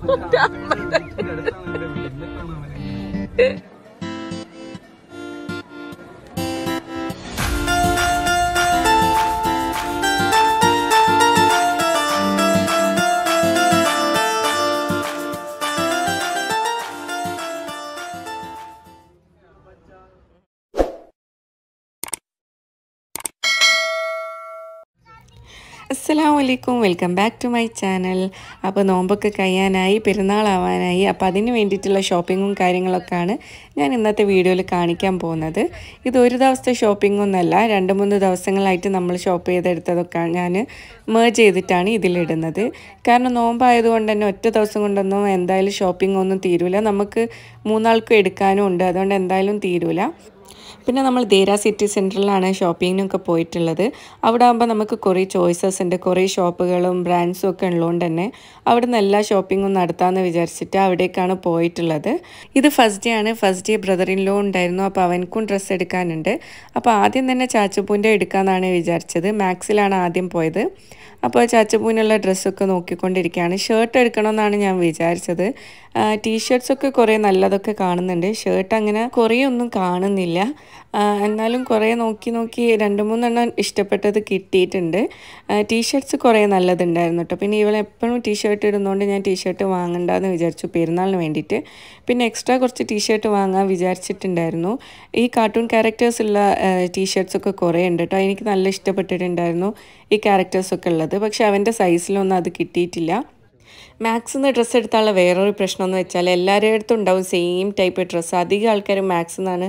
我打。അസ്സലാമു അലൈക്കും welcome back to my channel. അപ്പോൾ നോമ്പൊക്കെ കഴിയാനായി പെരുന്നാളാവാനായി. അപ്പോൾ അതിന് വേണ്ടിയിട്ടുള്ള ഷോപ്പിങ്ങും കാര്യങ്ങളൊക്കെയാണ് ഞാൻ ഇന്നത്തെ വീഡിയോയിൽ കാണിക്കാൻ പോകുന്നത്. ഇത് ഒരു ദിവസത്തെ ഷോപ്പിംഗ് ഒന്നല്ല രണ്ട് മൂന്ന് ദിവസങ്ങളായിട്ട് നമ്മൾ ഷോപ്പ് ചെയ്തെടുത്തതൊക്കെ ഞാൻ മേജ് ചെയ്തിട്ടാണ് ഇതിലിടുന്നത്. കാരണം നോമ്പായതുകൊണ്ട് തന്നെ ഒറ്റ ദിവസം കൊണ്ടൊന്നും എന്തായാലും ഷോപ്പിംഗ് ഒന്നും തീരൂല. നമുക്ക് മൂന്നാൾക്കും എടുക്കാനും ഉണ്ട്. അതുകൊണ്ട് എന്തായാലും തീരൂല. പിന്നെ നമ്മൾ ദേര സിറ്റി സെന്ററിലാണ് ഷോപ്പിങ്ങിനൊക്കെ പോയിട്ടുള്ളത്. അവിടെ ആകുമ്പോൾ നമുക്ക് കുറേ ചോയ്സസ് ഉണ്ട്. കുറേ ഷോപ്പുകളും ബ്രാൻഡ്സും ഒക്കെ ഉള്ളതുകൊണ്ട് തന്നെ അവിടെ നിന്ന് എല്ലാ ഷോപ്പിങ്ങും നടത്താമെന്ന് വിചാരിച്ചിട്ട് അവിടേക്കാണ് പോയിട്ടുള്ളത്. ഇത് ഫസ്റ്റ് ഡേ ആണ്. First day brother in law ഉണ്ടായിരുന്നു. അപ്പോൾ അവനക്കും ഡ്രസ്സ് എടുക്കാനുണ്ട്. അപ്പോൾ ആദ്യം തന്നെ ചാച്ചുപൂന്റെ എടുക്കാമെന്നാണ് വിചാരിച്ചത്. മാക്സിലാണ് ആദ്യം പോയത്. അപ്പോൾ ചാച്ചപ്പൂവിനുള്ള ഡ്രസ്സൊക്കെ നോക്കിക്കൊണ്ടിരിക്കുകയാണ്. ഷർട്ട് എടുക്കണമെന്നാണ് ഞാൻ വിചാരിച്ചത്. ടീഷർട്ട്സൊക്കെ കുറേ നല്ലതൊക്കെ കാണുന്നുണ്ട്. ഷർട്ട് അങ്ങനെ കുറേ ഒന്നും കാണുന്നില്ല. എന്നാലും കുറേ നോക്കി നോക്കി രണ്ട് മൂന്നെണ്ണം ഇഷ്ടപ്പെട്ടത് കിട്ടിയിട്ടുണ്ട്. ടീഷർട്ട്സ് കുറേ നല്ലതുണ്ടായിരുന്നു കേട്ടോ പിന്നെ ഇവൾ എപ്പോഴും ടീഷർട്ട് ഇടുന്നതുകൊണ്ട് ഞാൻ ടീഷർട്ട് വാങ്ങണ്ടെന്ന് വിചാരിച്ചു പെരുന്നാളിന് വേണ്ടിയിട്ട്. പിന്നെ എക്സ്ട്രാ കുറച്ച് ടീഷർട്ട് വാങ്ങാൻ വിചാരിച്ചിട്ടുണ്ടായിരുന്നു. ഈ കാർട്ടൂൺ ക്യാരക്ടേഴ്സ് ഉള്ള ടീഷർട്ട്സ് ഒക്കെ കുറേ ഉണ്ട് കേട്ടോ എനിക്ക് നല്ല ഇഷ്ടപ്പെട്ടിട്ടുണ്ടായിരുന്നു ഈ ക്യാരക്ടേഴ്സൊക്കെ ഉള്ളത്. പക്ഷേ അവന്റെ സൈസിലൊന്നും അത് കിട്ടിയിട്ടില്ല. മാക്സിൽ നിന്ന് ഡ്രസ്സ് എടുത്താലുള്ള വേറൊരു പ്രശ്നം എന്ന് വെച്ചാൽ എല്ലാവരുടെ അടുത്തും ഉണ്ടാവും സെയിം ടൈപ്പ് ഡ്രസ്സ് അധികം ആൾക്കാരും മാക്സിൽ നിന്നാണ്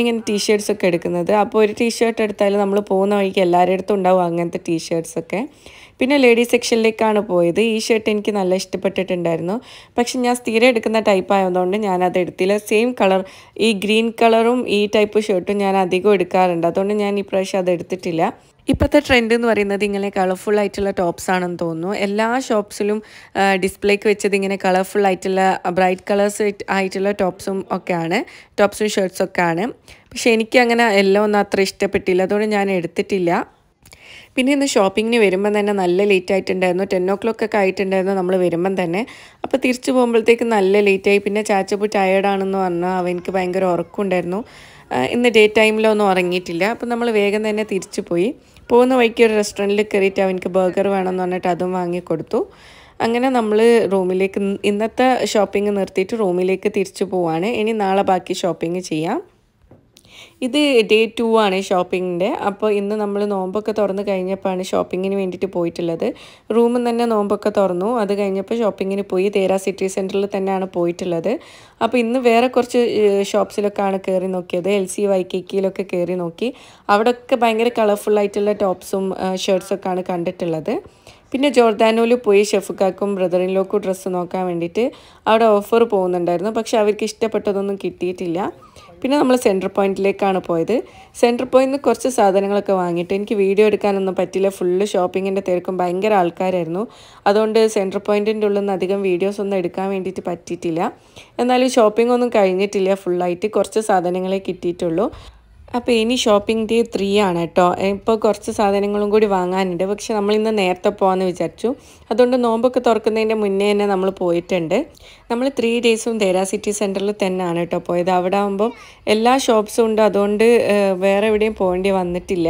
ഇങ്ങനെ ടീഷർട്ട്സൊക്കെ എടുക്കുന്നത്. അപ്പോൾ ഒരു ടീഷർട്ട് എടുത്താൽ നമ്മൾ പോകുന്ന വഴിക്ക് എല്ലാവരുടെ അടുത്തും ഉണ്ടാവും അങ്ങനത്തെ ടീഷർട്ട്സൊക്കെ പിന്നെ ലേഡീസ് സെക്ഷനിലേക്കാണ് പോയത്. ഈ ഷർട്ട് എനിക്ക് നല്ല ഇഷ്ടപ്പെട്ടിട്ടുണ്ടായിരുന്നു. പക്ഷെ ഞാൻ സ്ഥിരം എടുക്കുന്ന ടൈപ്പ് ആയതുകൊണ്ട് ഞാൻ അത് എടുത്തില്ല. സെയിം കളർ ഈ ഗ്രീൻ കളറും ഈ ടൈപ്പ് ഷർട്ടും ഞാൻ അധികം എടുക്കാറുണ്ട്. അതുകൊണ്ട് ഞാൻ ഇപ്രാവശ്യം അത് എടുത്തിട്ടില്ല. ഇപ്പോഴത്തെ ട്രെൻഡ് എന്ന് പറയുന്നത് ഇങ്ങനെ കളർഫുൾ ആയിട്ടുള്ള ടോപ്സ് ആണെന്ന് തോന്നുന്നു. എല്ലാ ഷോപ്സിലും ഡിസ്പ്ലേക്ക് വെച്ചത് ഇങ്ങനെ കളർഫുൾ ആയിട്ടുള്ള ബ്രൈറ്റ് കളേഴ്സ് ആയിട്ടുള്ള ടോപ്സും ഒക്കെയാണ്. ടോപ്സും ഷർട്ട്സും ഒക്കെ ആണ് പക്ഷെ എനിക്ക് അങ്ങനെ എല്ലാം ഒന്നും അത്ര ഇഷ്ടപ്പെട്ടില്ല. അതുകൊണ്ട് ഞാൻ എടുത്തിട്ടില്ല. പിന്നെ ഇന്ന് ഷോപ്പിങ്ങിന് വരുമ്പം തന്നെ നല്ല ലേറ്റ് ആയിട്ടുണ്ടായിരുന്നു. ടെൻ ഒ ക്ലോക്ക് ഒക്കെ ആയിട്ടുണ്ടായിരുന്നു നമ്മൾ വരുമ്പം തന്നെ. അപ്പോൾ തിരിച്ചു പോകുമ്പോഴത്തേക്ക് നല്ല ലേറ്റായി പിന്നെ ചാച്ചപ്പു ടയേർഡാണെന്ന് പറഞ്ഞാൽ അവ എനിക്ക് ഭയങ്കര ഉറക്കമുണ്ടായിരുന്നു ഇന്ന് ഡേ ടൈമിലൊന്നും ഉറങ്ങിയിട്ടില്ല. അപ്പോൾ നമ്മൾ വേഗം തന്നെ തിരിച്ചു പോയി. പോകുന്ന വഴിക്ക് ഒരു റെസ്റ്റോറന്റിൽ കയറിയിട്ട് അവനക്ക് ബർഗർ വേണമെന്ന് പറഞ്ഞിട്ട് അതും വാങ്ങിക്കൊടുത്തു അങ്ങനെ നമ്മൾ റൂമിലേക്ക് ഇന്നത്തെ ഷോപ്പിംഗ് നിർത്തിയിട്ട് റൂമിലേക്ക് തിരിച്ചു പോവാണ്. ഇനി നാളെ ബാക്കി ഷോപ്പിംഗ് ചെയ്യാം. ഇത് ഡേ ടു ആണ് ഷോപ്പിങ്ങിന്റെ അപ്പോൾ ഇന്ന് നമ്മൾ നോമ്പൊക്കെ തുറന്ന് കഴിഞ്ഞപ്പോഴാണ് ഷോപ്പിങ്ങിന് വേണ്ടിയിട്ട് പോയിട്ടുള്ളത്. റൂമിൽ തന്നെ നോമ്പൊക്കെ തുറന്നു. അത് കഴിഞ്ഞപ്പോൾ ഷോപ്പിങ്ങിന് പോയി തേരാ സിറ്റി സെന്ററിൽ തന്നെയാണ് പോയിട്ടുള്ളത്. അപ്പോൾ ഇന്ന് വേറെ കുറച്ച് ഷോപ്സിലൊക്കെയാണ് കയറി നോക്കിയത്. എൽ സി വൈക്കിക്കിയിലൊക്കെ കയറി നോക്കി. അവിടെയൊക്കെ ഭയങ്കര കളർഫുൾ ആയിട്ടുള്ള ടോപ്സും ഷർട്ട്സൊക്കെയാണ് കണ്ടിട്ടുള്ളത്. പിന്നെ ജോർദാനോയിൽ പോയി ഷെഫുക്കാക്കും ബ്രദറിനിലോക്കും ഡ്രസ്സ് നോക്കാൻ വേണ്ടിയിട്ട് അവിടെ ഓഫർ പോകുന്നുണ്ടായിരുന്നു. പക്ഷെ അവർക്ക് ഇഷ്ടപ്പെട്ടതൊന്നും കിട്ടിയിട്ടില്ല. പിന്നെ നമ്മൾ സെന്റർ പോയിന്റിലേക്കാണ് പോയത്. സെന്റർ പോയിന്റിൽ നിന്ന് കുറച്ച് സാധനങ്ങളൊക്കെ വാങ്ങിയിട്ട് എനിക്ക് വീഡിയോ എടുക്കാനൊന്നും പറ്റില്ല. ഫുള്ള് ഷോപ്പിങ്ങിന്റെ തിരക്കും ഭയങ്കര ആൾക്കാരായിരുന്നു. അതുകൊണ്ട് സെന്റർ പോയിന്റിന്റെ ഉള്ളിൽ നിന്ന് അധികം വീഡിയോസ് ഒന്നും എടുക്കാൻ വേണ്ടിയിട്ട് പറ്റിയിട്ടില്ല. എന്നാലും ഷോപ്പിംഗ് ഒന്നും കഴിഞ്ഞിട്ടില്ല. ഫുള്ളായിട്ട് കുറച്ച് സാധനങ്ങളെ കിട്ടിയിട്ടുള്ളൂ. അപ്പോൾ ഇനി ഷോപ്പിംഗ് ഡേ ത്രീ ആണ് കേട്ടോ. ഇപ്പോൾ കുറച്ച് സാധനങ്ങളും കൂടി വാങ്ങാനുണ്ട്. പക്ഷെ നമ്മൾ ഇന്ന് നേരത്തെ പോകാമെന്ന് വിചാരിച്ചു. അതുകൊണ്ട് നോമ്പൊക്കെ തുറക്കുന്നതിന്റെ മുന്നേ തന്നെ നമ്മൾ പോയിട്ടുണ്ട്. നമ്മൾ ത്രീ ഡേയ്സും ദേര സിറ്റി സെന്ററിൽ തന്നെയാണ് കേട്ടോ പോയത്. അവിടെ ആകുമ്പോൾ എല്ലാ ഷോപ്സും ഉണ്ട്. അതുകൊണ്ട് വേറെ എവിടെയും പോകേണ്ടി വന്നിട്ടില്ല.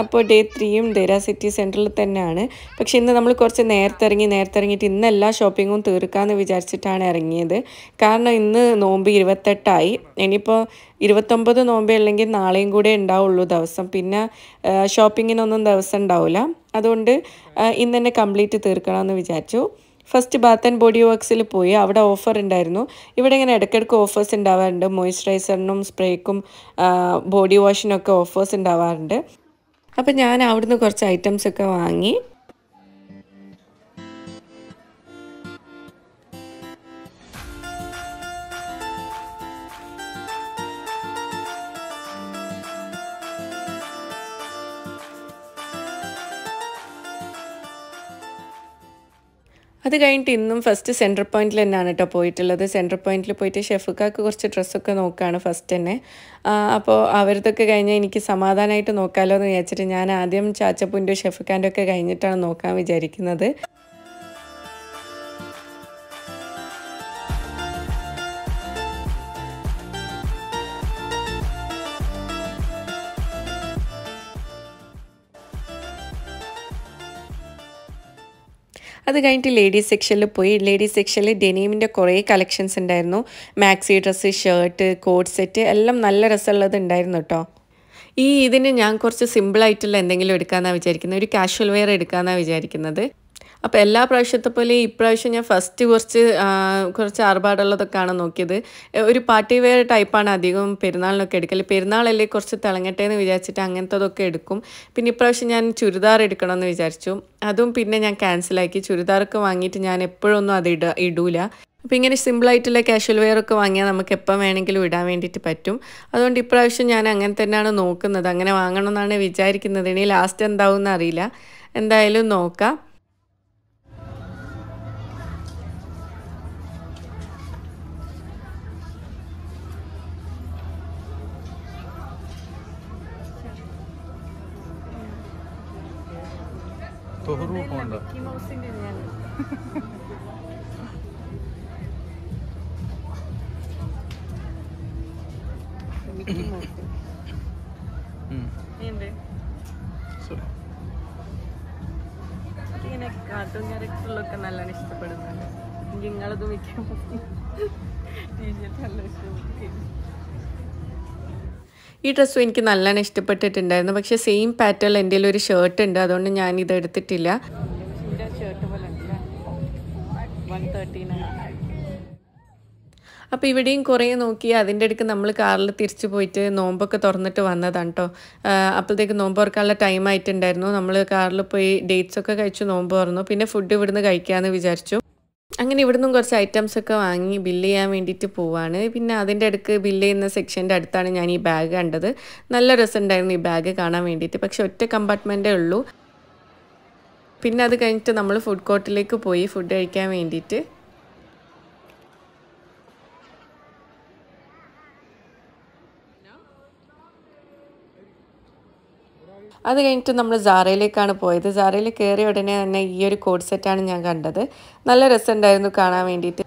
അപ്പോൾ ഡേ ത്രീയും ഡേരാ സിറ്റി സെന്ററിൽ തന്നെയാണ്. പക്ഷെ ഇന്ന് നമ്മൾ കുറച്ച് നേരത്തെ ഇറങ്ങി നേരത്തെ ഇറങ്ങിയിട്ട് ഇന്ന് എല്ലാ ഷോപ്പിങ്ങും തീർക്കാമെന്ന് വിചാരിച്ചിട്ടാണ് ഇറങ്ങിയത്. കാരണം ഇന്ന് നോമ്പ് ഇരുപത്തെട്ടായി. ഇനിയിപ്പോൾ ഇരുപത്തൊമ്പത് നോമ്പേ അല്ലെങ്കിൽ നാളെയും കൂടെ ഉണ്ടാവുള്ളൂ ദിവസം. പിന്നെ ഷോപ്പിങ്ങിനൊന്നും ദിവസം ഉണ്ടാവില്ല. അതുകൊണ്ട് ഇന്ന് തന്നെ കംപ്ലീറ്റ് തീർക്കണമെന്ന് വിചാരിച്ചു. ഫസ്റ്റ് ബാത്ത് ആൻഡ് ബോഡി വർക്ക്സിൽ പോയി. അവിടെ ഓഫർ ഉണ്ടായിരുന്നു. ഇവിടെ ഇങ്ങനെ ഇടയ്ക്കിടയ്ക്ക് ഓഫേഴ്സ് ഉണ്ടാവാറുണ്ട്. മോയ്സ്ചറൈസറിനും സ്പ്രേക്കും ബോഡി വാഷിനൊക്കെ ഓഫേഴ്സ് ഉണ്ടാവാറുണ്ട്. അപ്പം ഞാൻ അവിടുന്ന് കുറച്ച് ഐറ്റംസ് ഒക്കെ വാങ്ങി അത് കഴിഞ്ഞിട്ട് ഇന്നും ഫസ്റ്റ് സെന്റർ പോയിന്റിൽ തന്നെയാണ് കേട്ടോ പോയിട്ടുള്ളത്. സെന്റർ പോയിന്റിൽ പോയിട്ട് ഷെഫുക്കാക്ക് കുറച്ച് ഡ്രസ്സൊക്കെ നോക്കുകയാണ് ഫസ്റ്റ് തന്നെ. അപ്പോൾ അവരതൊക്കെ കഴിഞ്ഞാൽ എനിക്ക് സമാധാനമായിട്ട് നോക്കാമല്ലോ എന്ന് വിചാരിച്ചിട്ട് ഞാൻ ആദ്യം ചാച്ചപ്പൂന്റെ ഷെഫുക്കാന്റെ ഒക്കെ കഴിഞ്ഞിട്ടാണ് നോക്കാൻ വിചാരിക്കുന്നത്. അത് കഴിഞ്ഞിട്ട് ലേഡീസ് സെക്ഷനിൽ പോയി. ലേഡീസ് സെക്ഷനിൽ ഡെനീമിന്റെ കുറേ കളക്ഷൻസ് ഉണ്ടായിരുന്നു. Maxi dress shirt coord set എല്ലാം നല്ല രസമുള്ളത് ഉണ്ടായിരുന്നു കേട്ടോ ഈ ഇതിന് ഞാൻ കുറച്ച് സിമ്പിളായിട്ടുള്ള എന്തെങ്കിലും എടുക്കാമെന്നാണ് വിചാരിക്കുന്നത്. ഒരു കാഷ്വൽ വെയർ എടുക്കാമെന്നാണ് വിചാരിക്കുന്നത്. അപ്പോൾ എല്ലാ പ്രാവശ്യത്തെ പോലെ ഇപ്രാവശ്യം ഞാൻ ഫസ്റ്റ് കുറച്ച് കുറച്ച് ആർഭാടുള്ളതൊക്കെയാണ് നോക്കിയത്. ഒരു പാർട്ടി വെയർ ടൈപ്പാണ് അധികം പെരുന്നാളിനൊക്കെ എടുക്കൽ പെരുന്നാളല്ലേ കുറച്ച് തിളങ്ങട്ടെ എന്ന് വിചാരിച്ചിട്ട് അങ്ങനത്തതൊക്കെ എടുക്കും. പിന്നെ ഇപ്രാവശ്യം ഞാൻ ചുരിദാർ എടുക്കണമെന്ന് വിചാരിച്ചു. അതും പിന്നെ ഞാൻ ക്യാൻസലാക്കി ചുരിദാറൊക്കെ വാങ്ങിയിട്ട് ഞാൻ എപ്പോഴൊന്നും അത് ഇട ഇടൂല. അപ്പോൾ ഇങ്ങനെ സിമ്പിളായിട്ടുള്ള കാഷ്വൽ വെയർ ഒക്കെ വാങ്ങിയാൽ നമുക്ക് എപ്പം വേണമെങ്കിലും ഇടാൻ വേണ്ടിയിട്ട് പറ്റും. അതുകൊണ്ട് ഇപ്രാവശ്യം ഞാൻ അങ്ങനെ തന്നെയാണ് നോക്കുന്നത്. അങ്ങനെ വാങ്ങണമെന്നാണ് വിചാരിക്കുന്നത്. ഇനി ലാസ്റ്റ് എന്താവും എന്നറിയില്ല എന്തായാലും നോക്കാം. ശരി. ഇങ്ങനെ കാർട്ടൂൺ ക്യാരക്ടറിലൊക്കെ നല്ലോണം ഇഷ്ടപ്പെടുന്നുണ്ട്. നിങ്ങളത് മിക്ക ടീഷർട്ട് നല്ല ഇഷ്ടപ്പെട്ടു ഈ ഡ്രസ്സും എനിക്ക് നല്ലോണം ഇഷ്ടപ്പെട്ടിട്ടുണ്ടായിരുന്നു. പക്ഷെ സെയിം പാറ്റേൺ എന്റെ ഒരു ഷർട്ട് ഉണ്ട്. അതുകൊണ്ട് ഞാൻ ഇത് എടുത്തിട്ടില്ല. അപ്പോൾ ഇവിടെയും കുറേ നോക്കി അതിന്റെ അടുക്ക് നമ്മൾ കാറിൽ തിരിച്ചു പോയിട്ട് നോമ്പൊക്കെ തുറന്നിട്ട് വന്നതാണ് കേട്ടോ അപ്പോഴത്തേക്ക് നോമ്പ് തുറക്കാനുള്ള ടൈം ആയിട്ടുണ്ടായിരുന്നു. നമ്മൾ കാറിൽ പോയി ഡേറ്റ്സൊക്കെ കഴിച്ചു നോമ്പ് തുറന്നു. പിന്നെ ഫുഡ് ഇവിടുന്ന് കഴിക്കാമെന്ന് വിചാരിച്ചു. അങ്ങനെ ഇവിടുന്നും കുറച്ച് ഐറ്റംസ് ഒക്കെ വാങ്ങി ബില്ല് ചെയ്യാൻ വേണ്ടിയിട്ട് പോവാണ്. പിന്നെ അതിന്റെ അടുക്ക് ബില്ല് ചെയ്യുന്ന സെക്ഷന്റെ അടുത്താണ് ഞാൻ ഈ ബാഗ് കണ്ടത്. നല്ല രസമുണ്ടായിരുന്നു ഈ ബാഗ് കാണാൻ വേണ്ടിയിട്ട്. പക്ഷെ ഒറ്റ കമ്പാർട്ട്മെന്റേ ഉള്ളൂ. പിന്നെ അത് കഴിഞ്ഞിട്ട് നമ്മൾ ഫുഡ് കോർട്ടിലേക്ക് പോയി ഫുഡ് കഴിക്കാൻ വേണ്ടിയിട്ട്. അത് കഴിഞ്ഞിട്ട് നമ്മൾ സാറയിലേക്കാണ് പോയത്. സാറയിൽ കയറിയ ഉടനെ തന്നെ ഈ ഒരു കോഡ് സെറ്റാണ് ഞാൻ കണ്ടത്. നല്ല രസമുണ്ടായിരുന്നു കാണാൻ വേണ്ടിയിട്ട്.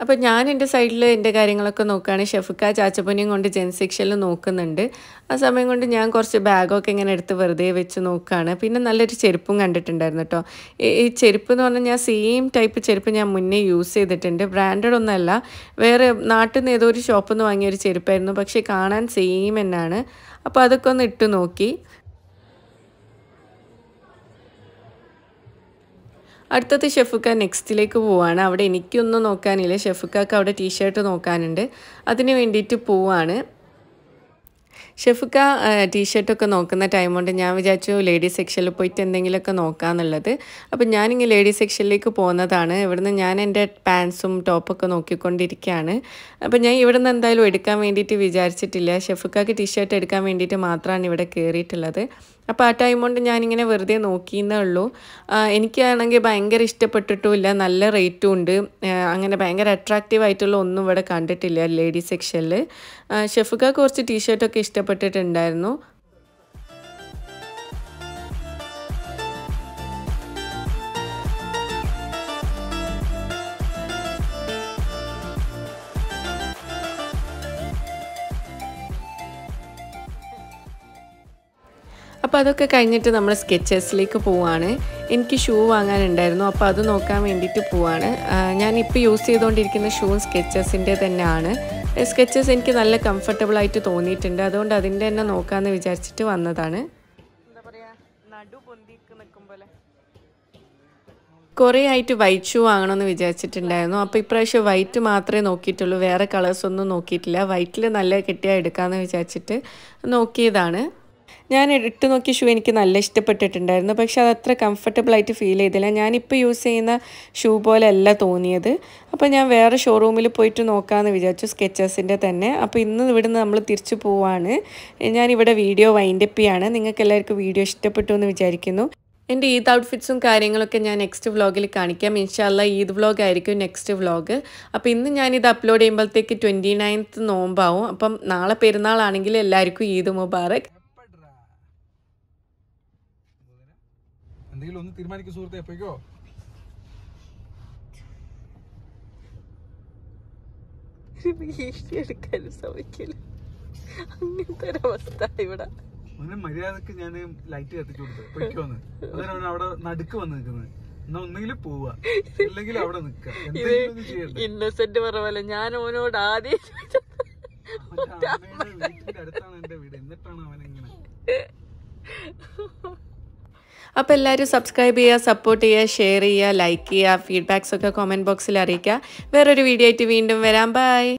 അപ്പോൾ ഞാൻ എന്റെ സൈഡിൽ എന്റെ കാര്യങ്ങളൊക്കെ നോക്കുകയാണ് ഷെഫുക്ക ചാച്ചപ്പനെയും കൊണ്ട് ജെൻ സെക്ഷനിൽ നോക്കുന്നുണ്ട്. ആ സമയം കൊണ്ട് ഞാൻ കുറച്ച് ബാഗൊക്കെ ഇങ്ങനെ എടുത്ത് വെറുതെ വെച്ച് നോക്കുകയാണ്. പിന്നെ നല്ലൊരു ചെരുപ്പും കണ്ടിട്ടുണ്ടായിരുന്നു കേട്ടോ ഈ- ചെരുപ്പ് എന്ന് പറഞ്ഞാൽ ഞാൻ സെയിം ടൈപ്പ് ചെരുപ്പ് ഞാൻ മുന്നേ യൂസ് ചെയ്തിട്ടുണ്ട്. ബ്രാൻഡഡ് ഒന്നല്ല വേറെ നാട്ടിൽ നിന്ന് ഏതോ ഒരു ഷോപ്പിൽ നിന്ന് വാങ്ങിയ ഒരു ചെരുപ്പായിരുന്നു. പക്ഷേ കാണാൻ സെയിം എന്നാണ് അപ്പോൾ അതൊക്കെ ഒന്ന് ഇട്ട് നോക്കി. അടുത്തത് ഷെഫുക്ക നെക്സ്റ്റിലേക്ക് പോവാണ്. അവിടെ എനിക്കൊന്നും നോക്കാനില്ല. ഷെഫുക്കാക്ക് അവിടെ ടീഷർട്ട് നോക്കാനുണ്ട്. അതിന് വേണ്ടിയിട്ട് പോവാണ്. ഷെഫുക്ക ടീഷർട്ടൊക്കെ നോക്കുന്ന ടൈം കൊണ്ട് ഞാൻ വിചാരിച്ചു ലേഡീസ് സെക്ഷനിൽ പോയിട്ട് എന്തെങ്കിലുമൊക്കെ നോക്കാമെന്നുള്ളത് അപ്പം ഞാനിങ്ങനെ ലേഡീസ് സെക്ഷനിലേക്ക് പോകുന്നതാണ്. ഇവിടുന്ന് ഞാൻ എന്റെ പാൻസും ടോപ്പൊക്കെ നോക്കിക്കൊണ്ടിരിക്കുകയാണ്. അപ്പം ഞാൻ ഇവിടുന്ന് എന്തായാലും എടുക്കാൻ വേണ്ടിയിട്ട് വിചാരിച്ചിട്ടില്ല. ഷെഫുക്കാക്ക് ടീഷർട്ട് എടുക്കാൻ വേണ്ടിയിട്ട് മാത്രമാണ് ഇവിടെ കയറിയിട്ടുള്ളത് അപ്പോൾ ആ ടൈം കൊണ്ട് ഞാനിങ്ങനെ വെറുതെ നോക്കിയെന്നേ ഉള്ളൂ. എനിക്കാണെങ്കിൽ ഭയങ്കര ഇഷ്ടപ്പെട്ടിട്ടുമില്ല. നല്ല റേറ്റും ഉണ്ട്. അങ്ങനെ ഭയങ്കര അട്രാക്റ്റീവ് ആയിട്ടുള്ള ഒന്നും ഇവിടെ കണ്ടിട്ടില്ല ലേഡീസ് സെക്ഷനിൽ ഷെഫുക കുറച്ച് ടീഷർട്ടൊക്കെ ഇഷ്ടപ്പെട്ടിട്ടുണ്ടായിരുന്നു. അപ്പോൾ അതൊക്കെ കഴിഞ്ഞിട്ട് നമ്മൾ സ്കെച്ചേഴ്സിലേക്ക് പോവാണ്. എനിക്ക് ഷൂ വാങ്ങാനുണ്ടായിരുന്നു അപ്പോൾ അത് നോക്കാൻ വേണ്ടിയിട്ട് പോവാണ്. ഞാനിപ്പോൾ യൂസ് ചെയ്തുകൊണ്ടിരിക്കുന്ന ഷൂ സ്കെച്ചേഴ്സിന്റെ തന്നെയാണ്. സ്കെച്ചേഴ്സ് എനിക്ക് നല്ല കംഫർട്ടബിൾ ആയിട്ട് തോന്നിയിട്ടുണ്ട്. അതുകൊണ്ട് അതിന്റെ തന്നെ നോക്കാമെന്ന് വിചാരിച്ചിട്ട് വന്നതാണ്. എന്താ പറയുക നടു പൊന്തിക്ക് നിൽക്കും പോലെ. കുറേ ആയിട്ട് വൈറ്റ് ഷൂ വാങ്ങണമെന്ന് വിചാരിച്ചിട്ടുണ്ടായിരുന്നു. അപ്പോൾ ഇപ്രാവശ്യം വൈറ്റ് മാത്രമേ നോക്കിയിട്ടുള്ളൂ. വേറെ കളേഴ്സൊന്നും നോക്കിയിട്ടില്ല. വൈറ്റിൽ നല്ല കിട്ടിയാൽ എടുക്കാമെന്ന് വിചാരിച്ചിട്ട് നോക്കിയതാണ്. ഞാൻ ഇട്ട് നോക്കിയ ഷൂ എനിക്ക് നല്ല ഇഷ്ടപ്പെട്ടിട്ടുണ്ടായിരുന്നു. പക്ഷെ അത് അത്ര കംഫർട്ടബിൾ ആയിട്ട് ഫീൽ ചെയ്തില്ല. ഞാനിപ്പോൾ യൂസ് ചെയ്യുന്ന ഷൂ പോലെ അല്ല തോന്നിയത്. അപ്പോൾ ഞാൻ വേറെ ഷോറൂമിൽ പോയിട്ട് നോക്കാമെന്ന് വിചാരിച്ചു. സ്കെച്ചേഴ്സിന്റെ തന്നെ. അപ്പോൾ ഇന്ന് ഇവിടുന്ന് നമ്മൾ തിരിച്ചു പോവാണ്. ഞാനിവിടെ വീഡിയോ വൈൻഡപ്പ് ചെയ്യാണ്. നിങ്ങൾക്ക് എല്ലാവർക്കും വീഡിയോ ഇഷ്ടപ്പെട്ടു എന്ന് വിചാരിക്കുന്നു. എന്റെ ഈദ് ഔട്ട്ഫിറ്റ്സും കാര്യങ്ങളൊക്കെ ഞാൻ നെക്സ്റ്റ് വ്ളോഗിൽ കാണിക്കാം. ഇൻഷാല്ല ഈദ് വ്ളോഗ് ആയിരിക്കും നെക്സ്റ്റ് വ്ളോഗ് അപ്പോൾ ഇന്ന് ഞാനിത് അപ്ലോഡ് ചെയ്യുമ്പോഴത്തേക്ക് ട്വന്റി നയൻത്ത് നോമ്പാവും. അപ്പം നാളെ പെരുന്നാളാണെങ്കിൽ എല്ലാവർക്കും ഈദ് മുബാറക്. എന്തെങ്കിലും ഒന്ന് തീരുമാനിക്കും സുഹൃത്തെ എപ്പോഴോ എടുക്കാനും ശ്രമിക്കില്ല അങ്ങനത്തെ ഒരവസ്ഥ ഇവിടെ. അങ്ങനെ മര്യാദയ്ക്ക് ഞാൻ ലൈറ്റ് കത്തിച്ചു കൊടുത്തു. പൊയ്ക്കോന്ന്. അന്നേരം അവൻ അവിടെ നടുക്ക് വന്ന് നിൽക്കുന്നത് എന്നാ ഒന്നെങ്കിലും പോവാ. അല്ലെങ്കിൽ അവിടെ ചെയ്യണ്ടേ ഇന്നസെന്റ് പറഞ്ഞ ഞാൻ അവനോട് ആദ്യം വീട്ടിന്റെ അടുത്താണ് എന്റെ വീട്. എന്നിട്ടാണ് അവൻ ഇങ്ങനെ. അപ്പോൾ എല്ലാവരും സബ്സ്ക്രൈബ് ചെയ്യുക സപ്പോർട്ട് ചെയ്യുക ഷെയർ ചെയ്യുക ലൈക്ക് ചെയ്യുക ഫീഡ്ബാക്സ് ഒക്കെ കമന്റ് ബോക്സിൽ അറിയിക്കുക. വേറൊരു വീഡിയോ ആയിട്ട് വീണ്ടും വരാം. ബൈ